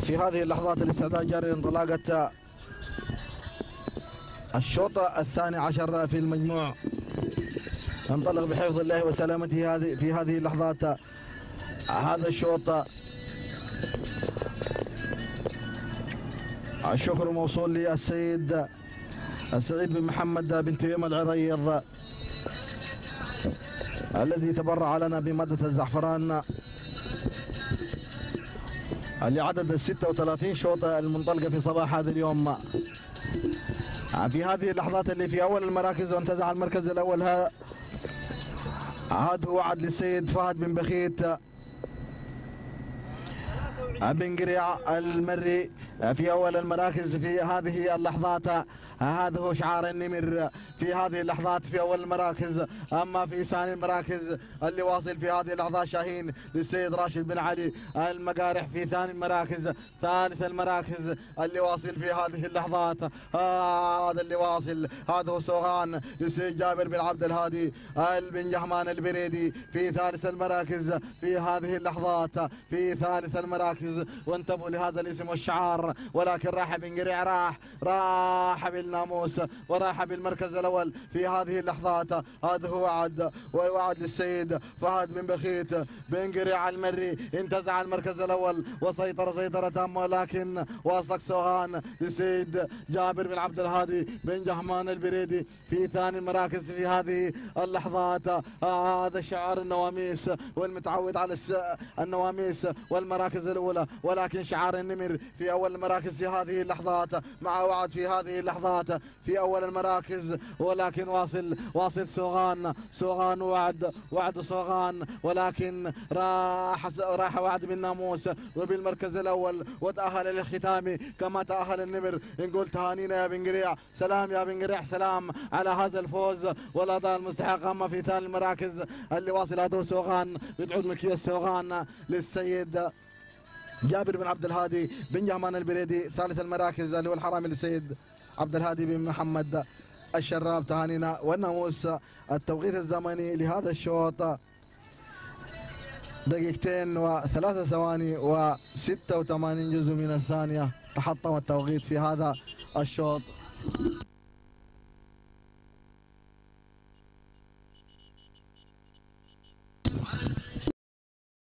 في هذه اللحظات الاستعداد جاري لانطلاقة الشوط الثاني عشر في المجموع. ننطلق بحفظ الله وسلامته هذه في هذه اللحظات. هذا الشوط. الشكر موصول للسيد السعيد بن محمد بن تيم العريض الذي تبرع لنا بمادة الزعفران. لعدد 36 شوط المنطلقة في صباح هذا اليوم. في هذه اللحظات اللي في أول المراكز وانتزع المركز الأول هذا وعد للسيد فهد بن بخيت. بن قريع المري في أول المراكز في هذه اللحظات. هذا هو شعار النمر في هذه اللحظات في أول المراكز. أما في ثاني المراكز اللي واصل في هذه اللحظات شاهين للسيد راشد بن علي المقارح في ثاني المراكز ثالث المراكز اللي واصل في هذه اللحظات. هذا اللي واصل. هذا هو سوغان للسيد جابر بن عبد الهادي بن جهمان البريدي في ثالث المراكز في هذه اللحظات. في ثالث المراكز وانتبهوا لهذا الاسم والشعار ولكن راح بن قريع راح راح بالناموس وراح بالمركز الأول في هذه اللحظات. هذا هو وعد ووعد للسيد فهد بن بخيت بن قريع المري. انتزع المركز الأول وسيطر سيطرة تامة ولكن واصلك سوغان للسيد جابر بن عبد الهادي بن جهمان البريدي في ثاني المراكز في هذه اللحظات. آه هذا شعار النواميس والمتعود على. النواميس والمراكز الأولى ولكن شعار النمر في أول المراكز في هذه اللحظات مع وعد في هذه اللحظات. في أول المراكز ولكن واصل واصل سوغان سوغان وعد وعد سوغان ولكن راح راح وعد بالناموس وبالمركز الأول وتأهل للختام كما تأهل النمر. نقول تهانينا يا بن قريع سلام يا بن قريع سلام على هذا الفوز والأداء المستحق. أما في ثاني المراكز اللي واصل هذا سوغان بتعود ملكية سوغان للسيد جابر بن عبد الهادي بن جهمان البريدي ثالث المراكز اللي هو الحرامي للسيد عبد الهادي بن محمد الشراب تهانينا والناموس التوقيت الزمني لهذا الشوط. دقيقتين وثلاثة ثواني و86 جزء من الثانية تحطم التوقيت في هذا الشوط.